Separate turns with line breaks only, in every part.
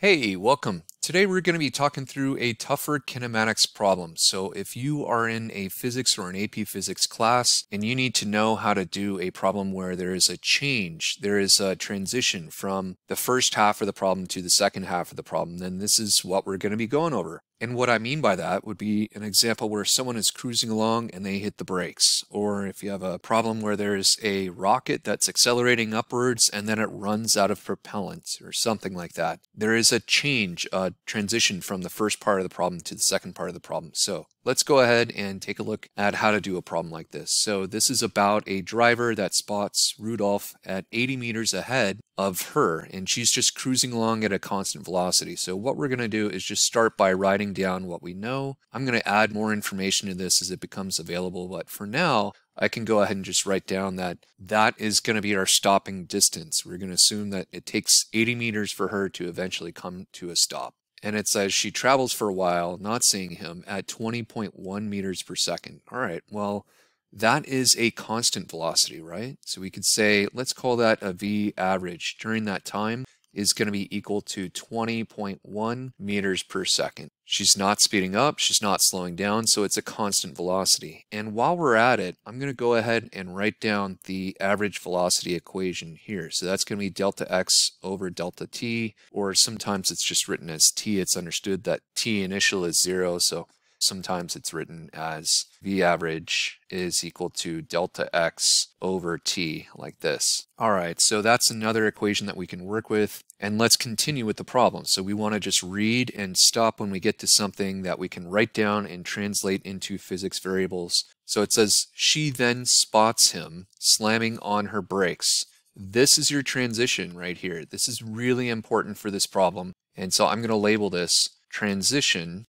Hey, welcome. Today we're going to be talking through a tougher kinematics problem. So if you are in a physics or an AP physics class and you need to know how to do a problem where there is a change, there is a transition from the first half of the problem to the second half of the problem, then this is what we're going to be going over. And what I mean by that would be an example where someone is cruising along and they hit the brakes. Or if you have a problem where there's a rocket that's accelerating upwards and then it runs out of propellant or something like that. There is a change, a transition from the first part of the problem to the second part of the problem. So let's go ahead and take a look at how to do a problem like this. So this is about a driver that spots Rudolph at 80 meters ahead of her and she's just cruising along at a constant velocity. So what we're going to do is just start by writing down what we know. I'm going to add more information to this as it becomes available, but for now, I can go ahead and just write down that that is going to be our stopping distance. We're going to assume that it takes 80 meters for her to eventually come to a stop. And it says she travels for a while, not seeing him, at 20.1 meters per second. All right, well, that is a constant velocity, right? So we could say, let's call that a V average during that time is going to be equal to 20.1 meters per second. She's not speeding up, she's not slowing down, so it's a constant velocity. And while we're at it, I'm going to go ahead and write down the average velocity equation here. So that's going to be delta x over delta t, or sometimes it's just written as t. It's understood that t initial is zero, so Sometimes it's written as V average is equal to delta x over t, like this. All right, so that's another equation that we can work with. And let's continue with the problem. So we want to just read and stop when we get to something that we can write down and translate into physics variables. So it says, she then spots him slamming on her brakes. This is your transition right here. This is really important for this problem. And so I'm going to label this transition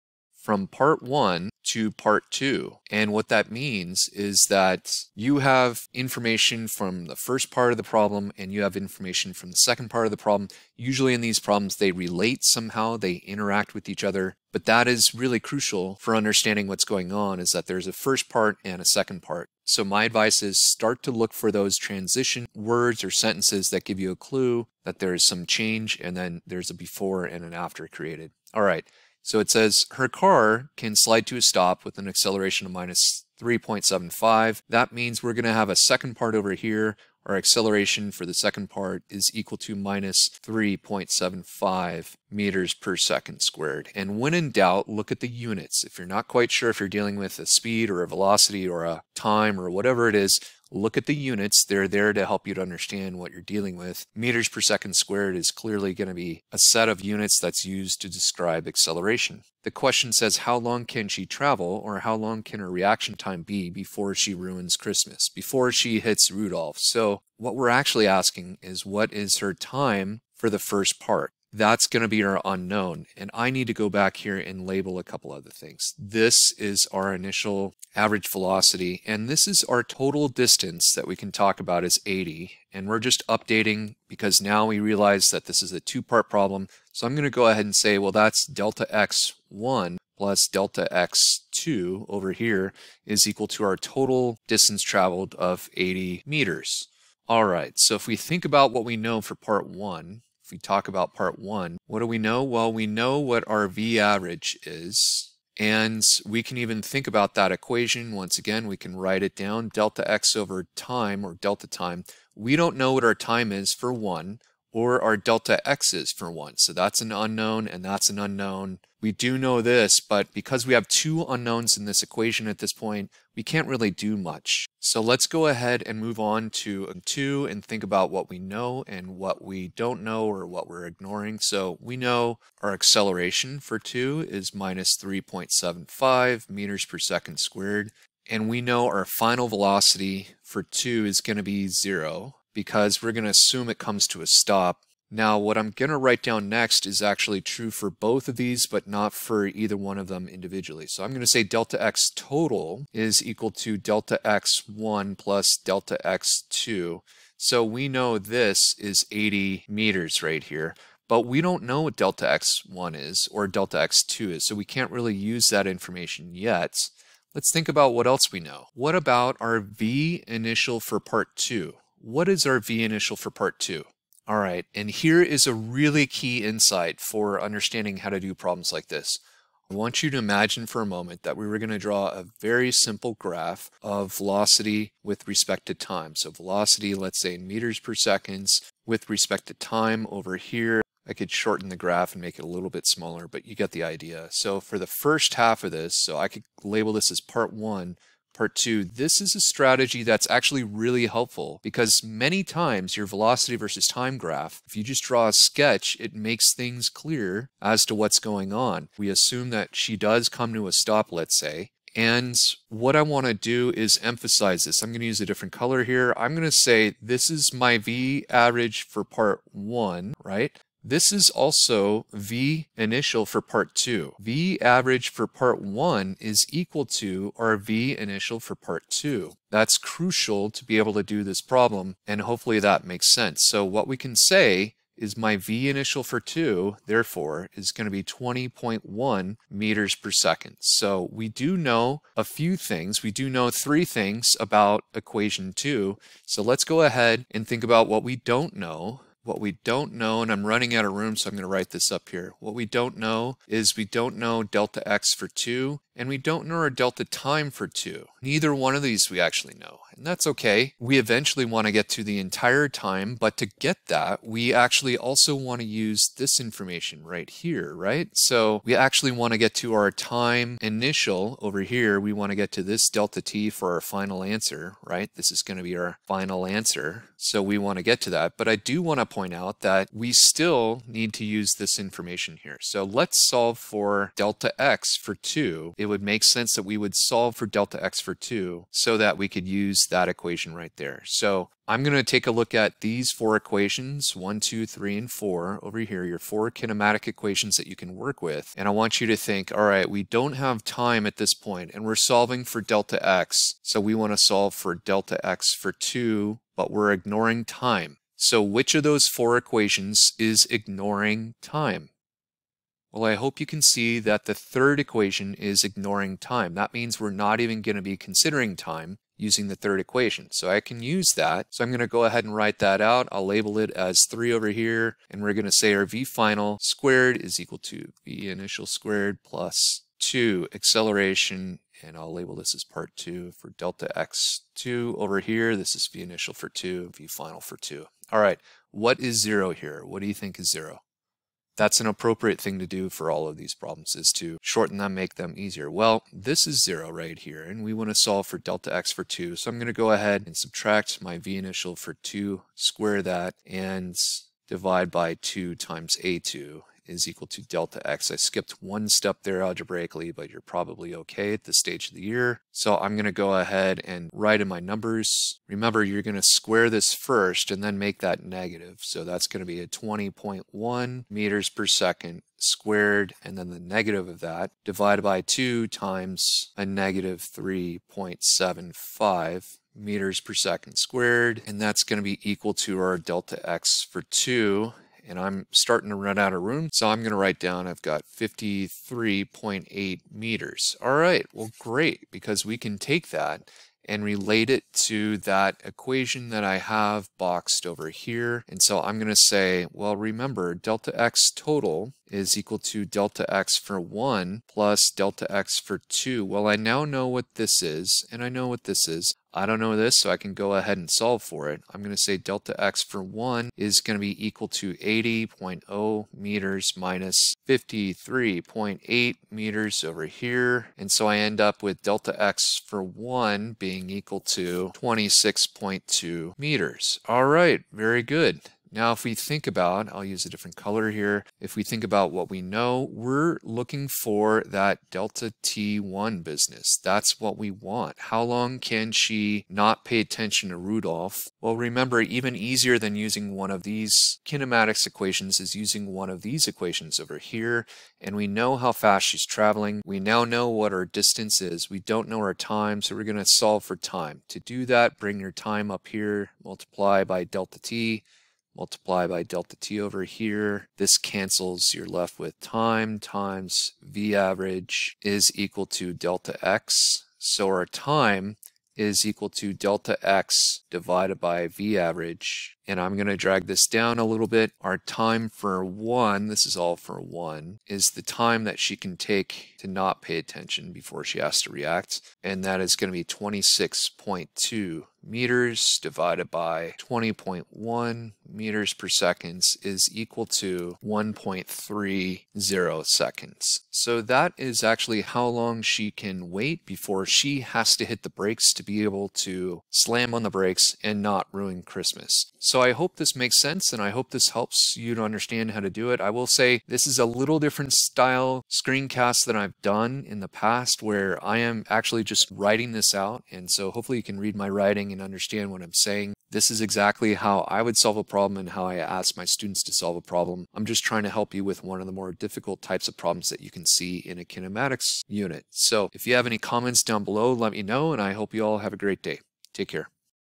from part one to part two. And what that means is that you have information from the first part of the problem and you have information from the second part of the problem. Usually in these problems, they relate somehow, they interact with each other. But that is really crucial for understanding what's going on is that there's a first part and a second part. So my advice is start to look for those transition words or sentences that give you a clue that there is some change and then there's a before and an after created. All right. So it says her car can slide to a stop with an acceleration of minus 3.75. That means we're going to have a second part over here. Our acceleration for the second part is equal to minus 3.75 meters per second squared. And when in doubt, look at the units. If you're not quite sure if you're dealing with a speed or a velocity or a time or whatever it is, look at the units. They're there to help you to understand what you're dealing with. Meters per second squared is clearly going to be a set of units that's used to describe acceleration. The question says, how long can she travel or how long can her reaction time be before she ruins Christmas, before she hits Rudolph? So what we're actually asking is what is her time for the first part? That's going to be our unknown. And I need to go back here and label a couple other things. This is our initial average velocity, and this is our total distance that we can talk about as 80. And we're just updating because now we realize that this is a two-part problem. So I'm going to go ahead and say, well, that's delta x1 plus delta x2 over here is equal to our total distance traveled of 80 meters. All right, so if we think about what we know for part one, if we talk about part one, what do we know? Well, we know what our V average is. And we can even think about that equation. Once again, we can write it down, delta x over time or delta time. We don't know what our time is for one or our delta x is for one. So that's an unknown and that's an unknown. We do know this, but because we have two unknowns in this equation at this point, we can't really do much. So let's go ahead and move on to two and think about what we know and what we don't know or what we're ignoring. So we know our acceleration for two is minus 3.75 meters per second squared. And we know our final velocity for two is going to be zero because we're going to assume it comes to a stop now, what I'm going to write down next is actually true for both of these, but not for either one of them individually. So I'm going to say delta x total is equal to delta x1 plus delta x2. So we know this is 80 meters right here, but we don't know what delta x1 is or delta x2 is, so we can't really use that information yet. Let's think about what else we know. What about our v initial for part 2? What is our v initial for part 2? All right, and here is a really key insight for understanding how to do problems like this. I want you to imagine for a moment that we were going to draw a very simple graph of velocity with respect to time. So velocity, let's say in meters per seconds, with respect to time over here. I could shorten the graph and make it a little bit smaller, but you get the idea. So for the first half of this, so I could label this as part one, Part two, this is a strategy that's actually really helpful because many times your velocity versus time graph, if you just draw a sketch, it makes things clear as to what's going on. We assume that she does come to a stop, let's say, and what I want to do is emphasize this. I'm going to use a different color here. I'm going to say this is my V average for part one, right? This is also V initial for part 2. V average for part 1 is equal to our V initial for part 2. That's crucial to be able to do this problem, and hopefully that makes sense. So what we can say is my V initial for 2, therefore, is going to be 20.1 meters per second. So we do know a few things. We do know three things about equation 2. So let's go ahead and think about what we don't know what we don't know, and I'm running out of room, so I'm going to write this up here. What we don't know is we don't know delta x for 2, and we don't know our delta time for 2. Neither one of these we actually know, and that's okay. We eventually want to get to the entire time, but to get that, we actually also want to use this information right here, right? So we actually want to get to our time initial over here. We want to get to this delta t for our final answer, right? This is going to be our final answer. So we want to get to that, but I do want to point out that we still need to use this information here. So let's solve for delta x for 2. It would make sense that we would solve for delta x for 2 so that we could use that equation right there. So I'm going to take a look at these four equations, 1, 2, 3, and 4 over here, your four kinematic equations that you can work with. And I want you to think, all right, we don't have time at this point, and we're solving for delta x. So we want to solve for delta x for 2, but we're ignoring time. So which of those four equations is ignoring time? Well, I hope you can see that the third equation is ignoring time. That means we're not even going to be considering time using the third equation. So I can use that. So I'm going to go ahead and write that out. I'll label it as 3 over here, and we're going to say our v final squared is equal to v initial squared plus 2 acceleration and I'll label this as part 2 for delta x2 over here. This is v initial for 2, v final for 2. All right, what is 0 here? What do you think is 0? That's an appropriate thing to do for all of these problems is to shorten them, make them easier. Well, this is 0 right here, and we want to solve for delta x for 2. So I'm going to go ahead and subtract my v initial for 2, square that, and divide by 2 times a2 is equal to delta x. I skipped one step there algebraically, but you're probably okay at this stage of the year. So I'm going to go ahead and write in my numbers. Remember, you're going to square this first and then make that negative. So that's going to be a 20.1 meters per second squared and then the negative of that divided by 2 times a negative 3.75 meters per second squared and that's going to be equal to our delta x for 2 and I'm starting to run out of room. So I'm going to write down I've got 53.8 meters. All right, well, great, because we can take that and relate it to that equation that I have boxed over here. And so I'm going to say, well, remember delta x total is equal to delta x for 1 plus delta x for 2. Well, I now know what this is, and I know what this is. I don't know this, so I can go ahead and solve for it. I'm going to say delta x for 1 is going to be equal to 80.0 meters minus 53.8 meters over here. And so I end up with delta x for 1 being equal to 26.2 meters. All right, very good. Now, if we think about, I'll use a different color here. If we think about what we know, we're looking for that delta T1 business. That's what we want. How long can she not pay attention to Rudolph? Well, remember, even easier than using one of these kinematics equations is using one of these equations over here. And we know how fast she's traveling. We now know what our distance is. We don't know our time, so we're going to solve for time. To do that, bring your time up here, multiply by delta t multiply by delta t over here. This cancels, you're left with time times v average is equal to delta x. So our time is equal to delta x divided by v average And I'm going to drag this down a little bit. Our time for one, this is all for one, is the time that she can take to not pay attention before she has to react. And that is going to be 26.2 meters divided by 20.1 meters per second is equal to 1.30 seconds. So that is actually how long she can wait before she has to hit the brakes to be able to slam on the brakes and not ruin Christmas. So I hope this makes sense and I hope this helps you to understand how to do it. I will say this is a little different style screencast than I've done in the past where I am actually just writing this out. And so hopefully you can read my writing and understand what I'm saying. This is exactly how I would solve a problem and how I ask my students to solve a problem. I'm just trying to help you with one of the more difficult types of problems that you can see in a kinematics unit. So if you have any comments down below, let me know and I hope you all have a great day. Take care.